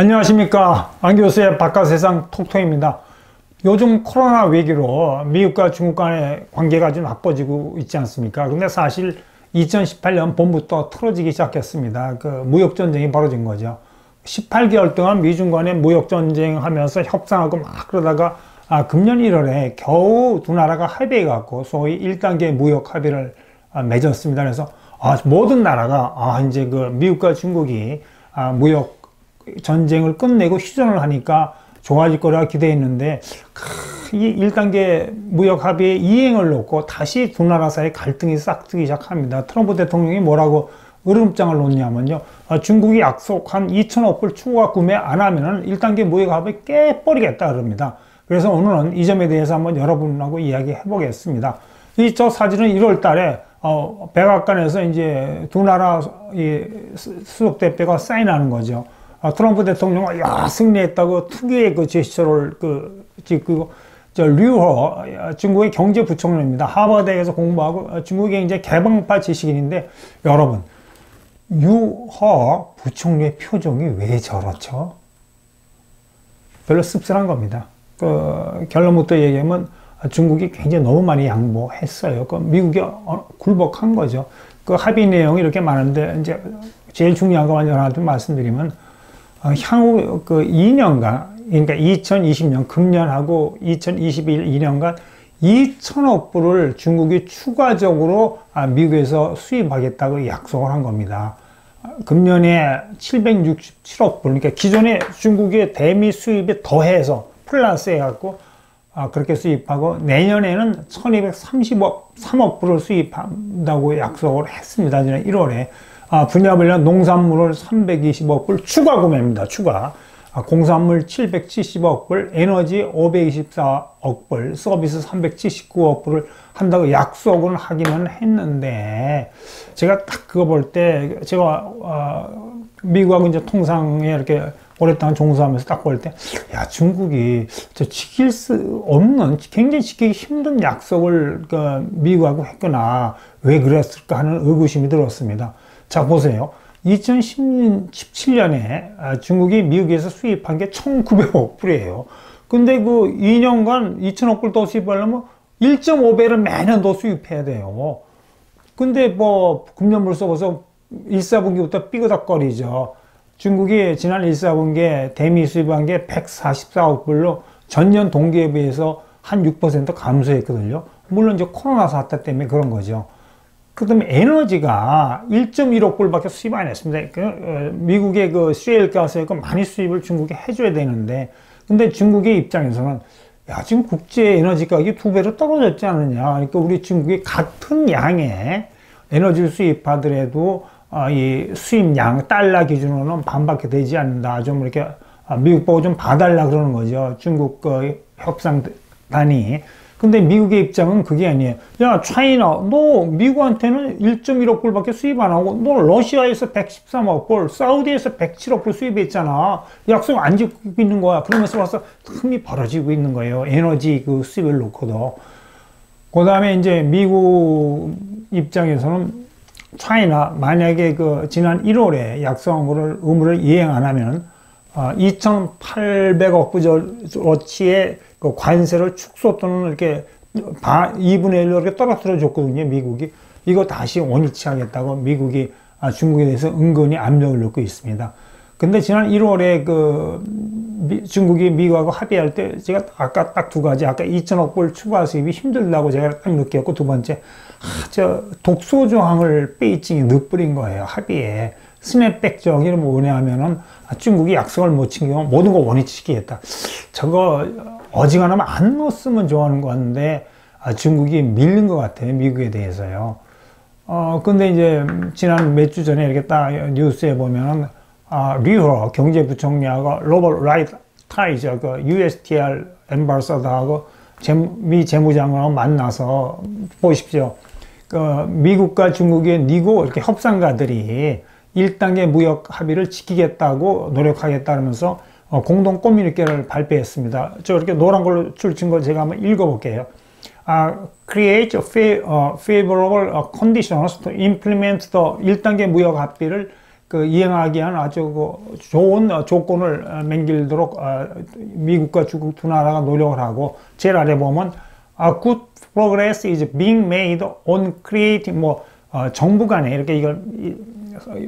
안녕하십니까. 안교수의 바깥세상 톡톡입니다. 요즘 코로나 위기로 미국과 중국 간의 관계가 좀 나빠지고 있지 않습니까? 근데 사실 2018년 봄부터 틀어지기 시작했습니다. 그 무역전쟁이 벌어진 거죠. 18개월 동안 미중 간의 무역전쟁 하면서 협상하고 막 그러다가 아, 금년 1월에 겨우 두 나라가 합의해 갖고 소위 1단계 무역 합의를 아, 맺었습니다. 그래서 아, 모든 나라가 아, 이제 그 미국과 중국이 아, 무역 전쟁을 끝내고 휴전을 하니까 좋아질 거라 기대했는데 이 1단계 무역 합의의 이행을 놓고 다시 두 나라 사이 갈등이 싹트기 시작합니다. 트럼프 대통령이 뭐라고 으름장을 놓냐면요. 아, 중국이 약속한 2천억 불 추가 구매 안 하면은 1단계 무역 합의 깨버리겠다 그럽니다. 그래서 오늘은 이 점에 대해서 한번 여러분하고 이야기해 보겠습니다. 이 저 사진은 1월 달에 어, 백악관에서 이제 두 나라 이 수석 대표가 사인하는 거죠. 아, 트럼프 대통령은 야 승리했다고 특유의 그 제스처를 그 지금 저 류허 중국의 경제부총리입니다. 하버드에서 공부하고 중국의 이제 개방파 지식인인데 여러분 유허 부총리의 표정이 왜 저렇죠? 별로 씁쓸한 겁니다. 그 결론부터 얘기하면 중국이 굉장히 너무 많이 양보했어요. 그 미국이 어, 굴복한 거죠. 그 합의 내용이 이렇게 많은데 이제 제일 중요한 것만 하나 좀 말씀드리면 어, 향후 그 2년간 그러니까 2020년 금년하고 2021 2년간 2천억 불을 중국이 추가적으로 아, 미국에서 수입하겠다고 약속을 한 겁니다. 금년에 767억 불, 그러니까 기존에 중국의 대미 수입에 더해서 플러스 해갖고 아, 그렇게 수입하고 내년에는 1230억, 3억 불을 수입한다고 약속을 했습니다. 지난 1월에. 아, 분야별로 농산물을 320억 불 추가 구매입니다. 추가. 아, 공산물 770억 불, 에너지 524억 불, 서비스 379억 불을 한다고 약속은 하기는 했는데 제가 딱 그거 볼 때 제가 어, 미국하고 이제 통상에 이렇게 오랫동안 종사하면서 딱 볼 때, 야, 중국이 저 지킬 수 없는, 굉장히 지키기 힘든 약속을 그 미국하고 했구나. 왜 그랬을까 하는 의구심이 들었습니다. 자, 보세요. 2017년에 아, 중국이 미국에서 수입한 게 1,900억 불이에요. 근데 그 2년간 2천억 불 더 수입하려면 1.5배를 매년 더 수입해야 돼요. 근데 뭐 금년물 써봐서 1, 4분기부터 삐그덕거리죠. 중국이 지난 1, 4분기에 대미 수입한 게 144억 불로 전년 동기에 비해서 한 6% 감소했거든요. 물론 이제 코로나 사태 때문에 그런 거죠. 그 다음에 에너지가 1.1억 불밖에 수입 안 했습니다. 그, 어, 미국의 그 쉐일 가스에 그 많이 수입을 중국에 해줘야 되는데, 근데 중국의 입장에서는 야, 지금 국제 에너지 가격이 두 배로 떨어졌지 않느냐. 그러니까 우리 중국이 같은 양의 에너지를 수입하더라도 어, 이 수입량 달러 기준으로는 반밖에 되지 않는다. 좀 이렇게 아, 미국 보고 좀 봐달라 그러는 거죠. 중국 그 협상단이. 근데 미국의 입장은 그게 아니에요. 야, 차이나, 너 미국한테는 1.1억 불밖에 수입 안 하고, 너 러시아에서 113억 불, 사우디에서 107억 불 수입했잖아. 약속 안 지키고 있는 거야. 그러면서 와서 흠이 벌어지고 있는 거예요. 에너지 그 수입을 놓고도. 그 다음에 이제 미국 입장에서는 차이나 만약에 그 지난 1월에 약속한 의무를 이행 안 하면 어, 2,800억 불어치의 그 관세를 축소 또는 이렇게 바, 2분의 1로 이렇게 떨어뜨려 줬거든요, 미국이. 이거 다시 원위치 하겠다고 미국이 아, 중국에 대해서 은근히 압력을 넣고 있습니다. 근데 지난 1월에 그 미, 중국이 미국하고 합의할 때 제가 아까 딱 두 가지 아까 2천억 불 추가 수입이 힘들다고 제가 딱 느꼈고 두 번째 아, 저 독소 조항을 베이징이 늦부린 거예요 합의에. 스냅백 저기 뭐냐면은 아, 중국이 약속을 못 지키면 모든 거 원위치시키겠다. 저거 어지간하면 안 넣었으면 좋아하는 건데 아, 중국이 밀린 것 같아요 미국에 대해서요. 어 근데 이제 지난 몇 주 전에 이렇게 딱 뉴스에 보면은 아, 리허 경제부총리하고 로버트 라이트하이저 그 USTR ambassador하고 미 재무장관하고 만나서 보십시오. 그 미국과 중국의 nego 이렇게 협상가들이 1단계 무역 합의를 지키겠다고 노력하겠다면서 어, 공동 꼬미니케를 발표했습니다. 저 이렇게 노란 걸로 줄친 걸 제가 한번 읽어볼게요. Uh, create a favorable conditions to implement the 1단계 무역 합의를 그 이행하기 위한 아주 그 좋은 조건을 맹길도록 어, 미국과 중국 두 나라가 노력을 하고 제일 아래 보면 a good progress is being made on creating 뭐 어, 정부 간에 이렇게 이걸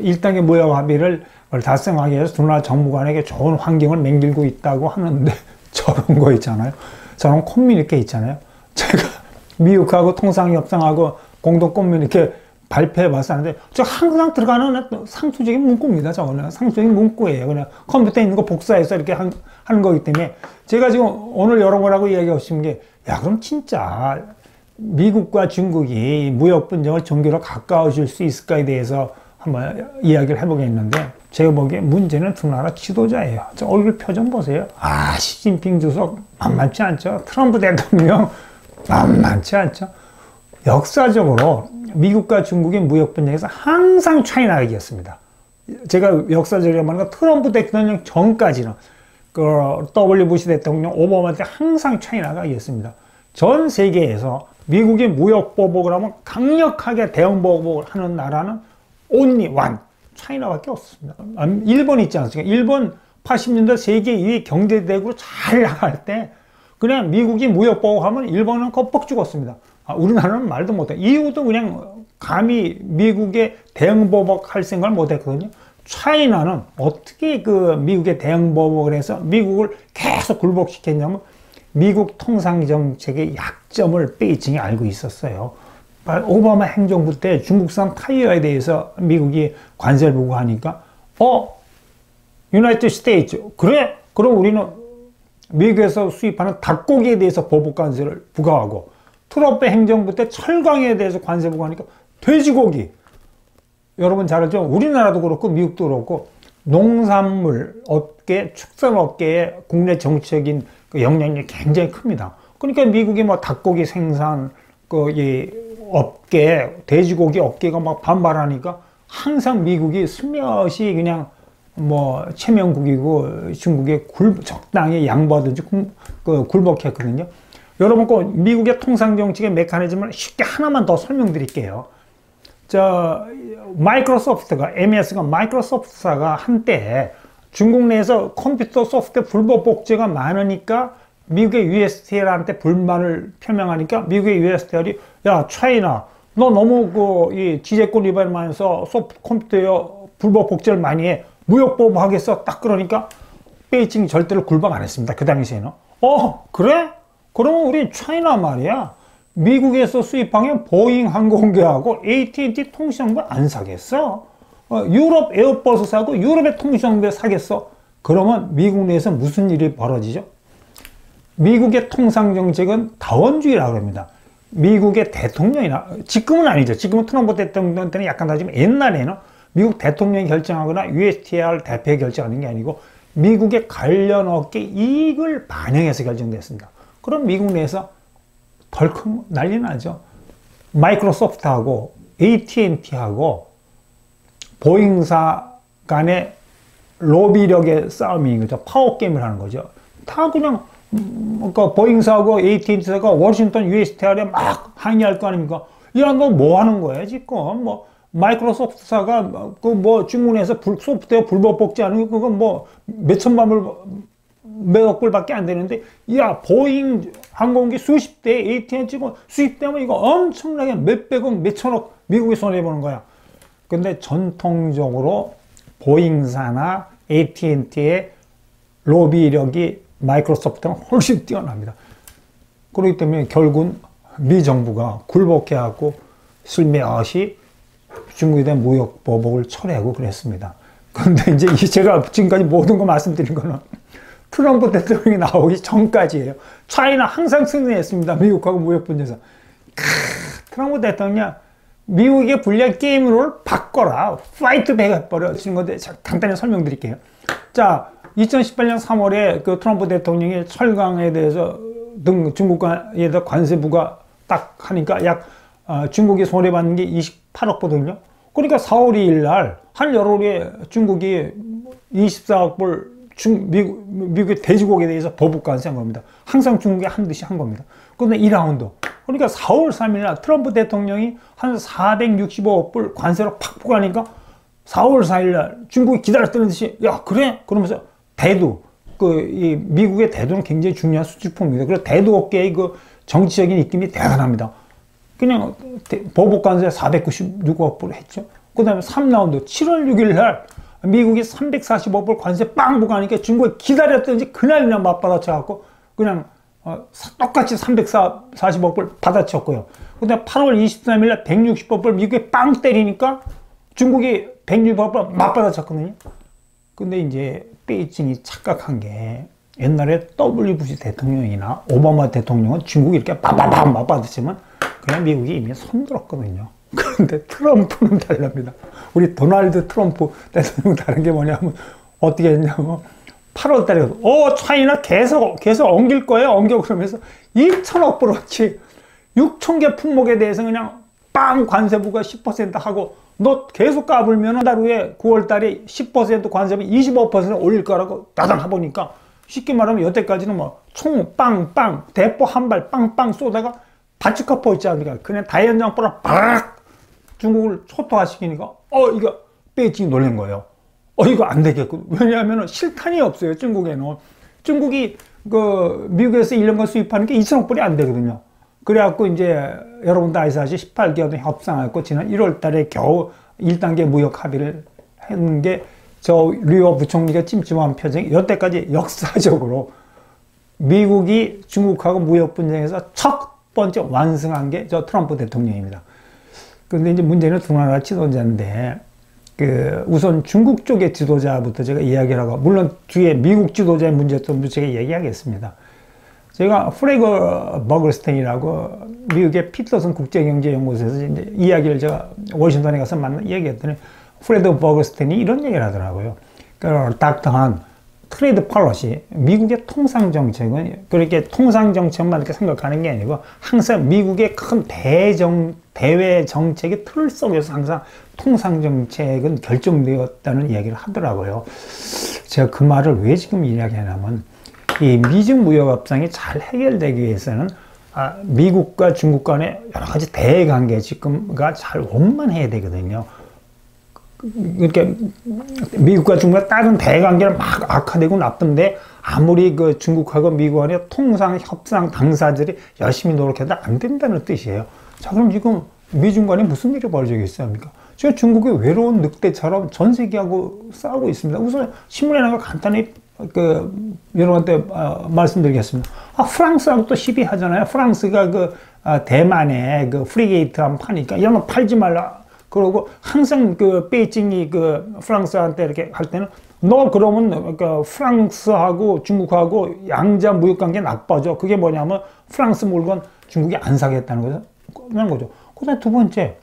일당의 무역 합의를 달성하기 위해서 두 나라 정부 간에게 좋은 환경을 맹길고 있다고 하는데 저런 거 있잖아요. 저런 콤뮤니케 있잖아요. 제가 미국하고 통상협상하고 공동 콤뮤니케 발표해 봤었는데 저 항상 들어가는 상투적인 문구입니다. 저거는 상투적인 문구예요. 그냥 컴퓨터에 있는 거 복사해서 이렇게 한, 하는 거기 때문에 제가 지금 오늘 여러 거라고 이야기하고 싶은 게 야 그럼 진짜 미국과 중국이 무역 분쟁을 종교로 가까워질 수 있을까에 대해서 한번 이야기를 해보겠는데 제가 보기에 문제는 두 나라 지도자예요. 저 얼굴 표정 보세요. 아 시진핑 주석 만만치 않죠. 트럼프 대통령 만만치 않죠. 역사적으로 미국과 중국의 무역 분쟁에서 항상 차이나가 이겼습니다. 제가 역사적으로 말하는 트럼프 대통령 전까지는 그 W 부시 대통령 오바마 때 항상 차이나가 이겼습니다. 전 세계에서 미국의 무역 보복을 하면 강력하게 대응 보복을 하는 나라는 only one 차이나밖에 없습니다. 일본 있지 않습니까? 일본 80년대 세계 2위 경제대국으로 잘 나갈 때 그냥 미국이 무역 보복하면 일본은 껍벅 죽었습니다. 아, 우리나라는 말도 못해. 이유도 그냥 감히 미국의 대응 보복할 생각을 못했거든요. 차이나는 어떻게 그 미국의 대응 보복을 해서 미국을 계속 굴복시켰냐면 미국 통상 정책의 약점을 베이징이 알고 있었어요. 오바마 행정부 때 중국산 타이어에 대해서 미국이 관세를 부과하니까 어? United States 그래? 그럼 우리는 미국에서 수입하는 닭고기에 대해서 보복 관세를 부과하고 트럼프 행정부 때 철강에 대해서 관세 부과하니까 돼지고기 여러분 잘 알죠? 우리나라도 그렇고 미국도 그렇고 농산물 업계, 축산 업계의 국내 정책인 그 영향력이 굉장히 큽니다. 그러니까 미국이 뭐 닭고기 생산 그이 업계, 돼지고기 업계가 막 반발하니까 항상 미국이 슬며시 그냥 뭐 체면국이고 중국에 굴 적당히 양보하든지 그 굴복했거든요. 여러분 꼭 미국의 통상 정책의 메커니즘을 쉽게 하나만 더 설명드릴게요. 저 마이크로소프트가 MS가 마이크로소프트사가 한때 중국 내에서 컴퓨터 소프트웨어 불법 복제가 많으니까 미국의 USTL한테 불만을 표명하니까 미국의 USTL이 야 China 너 너무 그 이 지재권 위반하면서 소프트 컴퓨터에 불법 복제를 많이 해. 무역보호 하겠어. 딱 그러니까 베이징 절대로 굴복 안 했습니다. 그 당시에는. 어 그래? 그러면 우리 China 말이야 미국에서 수입하면 보잉 항공기하고 AT&T 통신장비 안 사겠어? 어, 유럽 에어버스 사고 유럽의 통신장비 사겠어? 그러면 미국 내에서 무슨 일이 벌어지죠? 미국의 통상정책은 다원주의라고 합니다. 미국의 대통령이나 지금은 아니죠. 지금은 트럼프 대통령 때는 약간 다지만 옛날에는 미국 대통령이 결정하거나 USTR 대표가 결정하는 게 아니고 미국의 관련 업계 이익을 반영해서 결정됐습니다. 그럼 미국 내에서 덜큰 난리 나죠. 마이크로소프트하고 AT&T하고 보잉사 간의 로비력의 싸움인 거죠. 파워게임을 하는 거죠. 다 그냥 그러니까 보잉사하고 AT&T가 워싱턴 USTR에 막 항의할 거 아닙니까? 이런 거 뭐 하는 거예요, 지금? 뭐 마이크로소프트사가 그 뭐 중국에서 불, 소프트웨어 불법 복제하는 거 그건 뭐 몇천만 불 몇억 불밖에 안 되는데 야 보잉 항공기 수십 대 AT&T 수입되면 이거 엄청나게 몇백억 몇천억 미국이 손해보는 거야. 근데 전통적으로 보잉사나 AT&T의 로비력이 마이크로소프트는 훨씬 뛰어납니다. 그렇기 때문에 결국은 미 정부가 굴복해갖고 슬며시 중국에 대한 무역 보복을 철회하고 그랬습니다. 그런데 이제 제가 지금까지 모든 거 말씀드린 거는 트럼프 대통령이 나오기 전까지예요. 차이나 항상 승리했습니다. 미국하고 무역 분쟁에서. 트럼프 대통령 미국의 불리한 게임을 바꿔라. fight back 해버려. 지는 건데 간단히 설명드릴게요. 자, 2018년 3월에 그 트럼프 대통령이 철강에 대해서 등 중국에 대해서 관세 부과 딱 하니까 약 어, 중국이 손해받는 게 28억 거든요. 그러니까 4월 2일 날 한여름에 중국이 24억 불 중, 미국, 미국의 돼지고기에 대해서 보복 관세한 겁니다. 항상 중국이 한 듯이 한 겁니다. 그런데 2라운드. 그러니까 4월 3일 날 트럼프 대통령이 한 465억 불 관세로 팍 부과하니까 4월 4일 날 중국이 기다렸다는 듯이 야 그래 그러면서 대두 그 이 미국의 대두는 굉장히 중요한 수출품입니다. 그래서 대두 업계의 그 정치적인 입김이 대단합니다. 그냥 보복 관세 496억 불 했죠. 그 다음에 3라운드 7월 6일 날 미국이 340억 불 관세 빵 부과하니까 중국이 기다렸던지 그날 그냥 맞받아쳐 갖고 그냥 어, 똑같이 340억 불 받아쳤고요. 그 다음에 8월 23일 날 160억 불 미국에 빵 때리니까 중국이 160억 불 맞받아쳤거든요. 근데 이제 베이징이 착각한 게 옛날에 W 부시 대통령이나 오바마 대통령은 중국이 이렇게 빠바밤 맞받았지만 그냥 미국이 이미 손들었거든요. 그런데 트럼프는 달랍니다. 우리 도널드 트럼프 대통령 다른 게 뭐냐면 어떻게 했냐면 8월 달에 어 차이나 계속 계속 옮길 거예요. 옮겨 그러면서 2천억 불어치 6천 개 품목에 대해서 그냥 빵 관세부가 10% 하고 너 계속 까불면 한 달 후에 9월 달에 10% 관세부 25% 올릴 거라고 나당 해보니까 쉽게 말하면 여태까지는 뭐 총 빵빵 대포 한 발 빵빵 쏘다가 바치커퍼 있지 않습니까? 그냥 다이언장보라 빡 중국을 초토화시키니까 어 이거 베이징이 놀란 거예요. 어 이거 안 되겠고 왜냐하면 실탄이 없어요 중국에는 중국이 그 미국에서 1년간 수입하는 게 2천억 불이 안 되거든요. 그래갖고 이제 여러분도 아시다시피 18개월 협상했고 지난 1월 달에 겨우 1단계 무역 합의를 했는 게 저 류어 부총리가 찜찜한 표정이 여태까지 역사적으로 미국이 중국하고 무역 분쟁에서 첫 번째 완성한 게 저 트럼프 대통령입니다. 그런데 이제 문제는 두 나라 지도자인데 그 우선 중국 쪽의 지도자부터 제가 이야기를 하고 물론 뒤에 미국 지도자의 문제점도 제가 얘기하겠습니다. 제가 프레드 버그스텐이라고 미국의 피터슨 국제경제연구소에서 이제 이야기를 제가 워싱턴에 가서 만나 얘기했더니 프레드 버그스텐이 이런 얘기를 하더라고요. 그 닥터 한 trade policy, 미국의 통상 정책은 그렇게 통상 정책만 이렇게 생각하는 게 아니고 항상 미국의 큰 대정 대외 정책의 틀 속에서 항상 통상 정책은 결정되었다는 이야기를 하더라고요. 제가 그 말을 왜 지금 이야기하냐면 이 미중 무역 협상이 잘 해결되기 위해서는 아, 미국과 중국 간의 여러 가지 대외 관계 지금가 잘 원만해야 되거든요. 이렇게 미국과 중국과 다른 대관계는 막 악화되고 나쁜데 아무리 그 중국하고 미국 간의 통상 협상 당사자들이 열심히 노력해도 안 된다는 뜻이에요. 자, 그럼 지금 미중 간에 무슨 일이 벌어지겠습니까? 지금 중국이 외로운 늑대처럼 전 세계하고 싸우고 있습니다. 우선 신문에 나가 간단히 그 여러분한테 어, 말씀드리겠습니다. 아, 프랑스하고 또 시비하잖아요. 프랑스가 그 아, 대만에 그 frigate 한 파니까 이런 거 팔지 말라. 그러고 항상 그 베이징이 그 프랑스한테 이렇게 할 때는 너 그러면 그 프랑스하고 중국하고 양자 무역 관계 나빠져. 그게 뭐냐면 프랑스 물건 중국이 안 사겠다는 거죠. 그런 거죠. 그다음 두 번째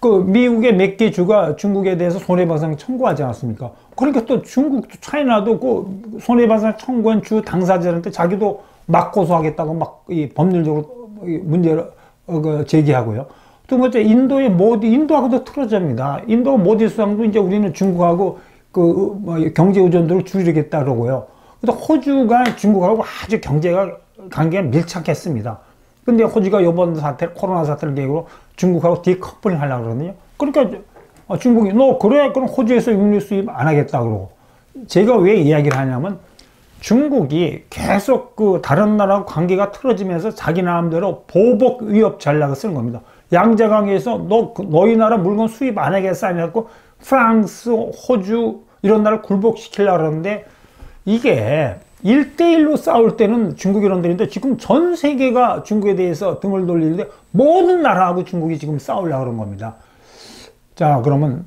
그 미국의 몇 개 주가 중국에 대해서 손해배상 청구하지 않았습니까? 그러니까 또 중국도 차이나도 그 손해배상 청구한 주 당사자한테 자기도 막 고소하겠다고 막 이 법률적으로 문제를 어, 그 제기하고요. 두 번째 인도의 모디 인도하고도 틀어집니다. 인도 모디 수상도 이제 우리는 중국하고 그뭐 경제 의존도를 줄이겠다 그러고요. 또 호주가 중국하고 아주 경제가 관계가 밀착했습니다. 근데 호주가 이번 사태 코로나 사태를 계기로 중국하고 디커플링 하려고 그러거든요. 그러니까 어, 중국이 너 그래 그럼 호주에서 육류 수입 안 하겠다 그러고 제가 왜 이야기를 하냐면 중국이 계속 그 다른 나라와 관계가 틀어지면서 자기 나름대로 보복 위협 전략을 쓰는 겁니다. 양자강에서 너 그, 너희 나라 물건 수입 안 하겠어 하냐고 프랑스, 호주 이런 나라를 굴복시키려고 그러는데 이게 1대1로 싸울 때는 중국이런들인데 지금 전 세계가 중국에 대해서 등을 돌리는데 모든 나라하고 중국이 지금 싸우려고 그런 겁니다. 자, 그러면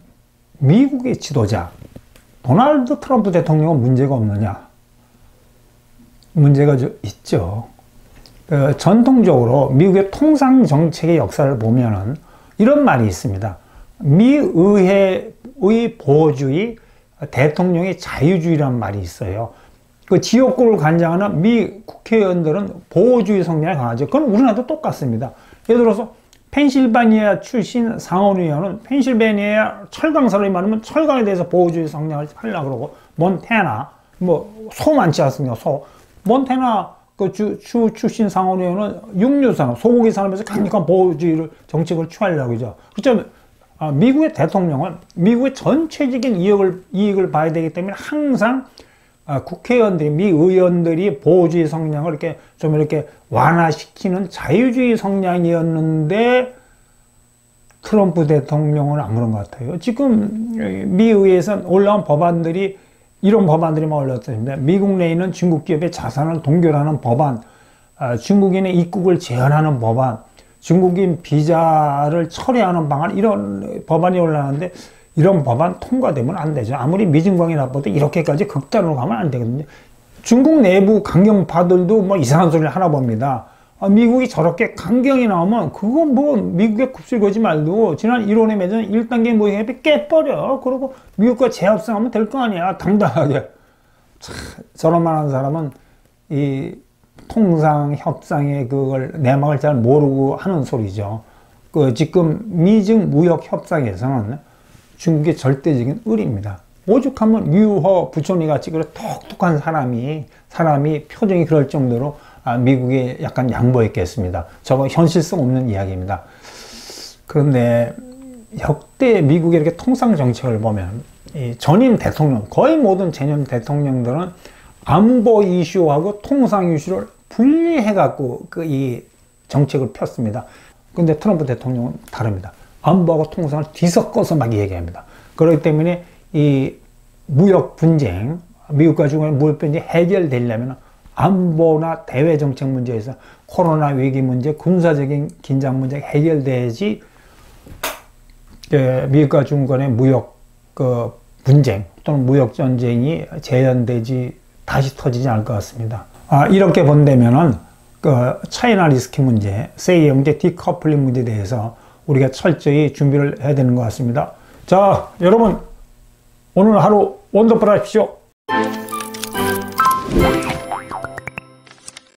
미국의 지도자, 도널드 트럼프 대통령은 문제가 없느냐? 문제가 있죠. 그 전통적으로 미국의 통상 정책의 역사를 보면은 이런 말이 있습니다. 미 의회의 보호주의, 대통령의 자유주의란 말이 있어요. 그 지역구를 관장하는 미 국회의원들은 보호주의 성향이 강하죠. 그건 우리나라도 똑같습니다. 예를 들어서 펜실바니아 출신 상원의원은 펜실베니아 철강 사람이 많으면 철강에 대해서 보호주의 성향을 하려고 그러고 몬테나 뭐 소 많지 않습니까? 소 몬테나 그 주, 주 출신 상원의원은 육류 산업 소고기 산업에서 강력한 보호주의를 정책을 취하려고 그죠. 그렇죠. 아, 미국의 대통령은 미국의 전체적인 이익을, 이익을 봐야 되기 때문에 항상 아, 국회의원들이, 미 의원들이 보호주의 성향을 이렇게 좀 이렇게 완화시키는 자유주의 성향이었는데 트럼프 대통령은 안 그런 것 같아요. 지금 미 의회에서 올라온 법안들이 이런 법안들이 막 올라왔습니다. 미국 내에 있는 중국 기업의 자산을 동결하는 법안, 아, 중국인의 입국을 제한하는 법안, 중국인 비자를 철회하는 방안 이런 법안이 올라왔는데 이런 법안 통과되면 안 되죠. 아무리 미진광이 나빠도 이렇게까지 극단으로 가면 안 되거든요. 중국 내부 강경파들도 뭐 이상한 소리를 하나 봅니다. 아, 미국이 저렇게 강경이 나오면 그거 뭐 미국에 굽슬거지 말고 지난 1월에 맺은 1단계 모의 협의 깨버려. 그리고 미국과 재협상하면 될 거 아니야. 당당하게. 참, 저런 말하는 사람은 이 통상 협상의 그걸 내막을 잘 모르고 하는 소리죠. 그 지금 미중 무역 협상에서는 중국의 절대적인 의리입니다. 오죽하면 유허 부총리 같이 그런 똑똑한 사람이 사람이 표정이 그럴 정도로 아, 미국에 약간 양보했겠습니다. 저거 현실성 없는 이야기입니다. 그런데 역대 미국의 이렇게 통상 정책을 보면 전임 대통령 거의 모든 전임 대통령들은 안보 이슈하고 통상 이슈를 분리해 갖고 그 이 정책을 폈습니다. 근데 트럼프 대통령은 다릅니다. 안보하고 통상을 뒤섞어서 막 얘기합니다. 그렇기 때문에 이 무역 분쟁, 미국과 중국의 무역 분쟁이 해결되려면 안보나 대외 정책 문제에서 코로나 위기 문제, 군사적인 긴장 문제 해결돼야지 예, 미국과 중국 간의 무역 그 분쟁 또는 무역 전쟁이 재현되지 다시 터지지 않을 것 같습니다. 아, 이렇게 본다면은 그 차이나 리스크 문제, 세계 경제 디커플링 문제에 대해서 우리가 철저히 준비를 해야 되는 것 같습니다. 자, 여러분 오늘 하루 원더풀 하십시오.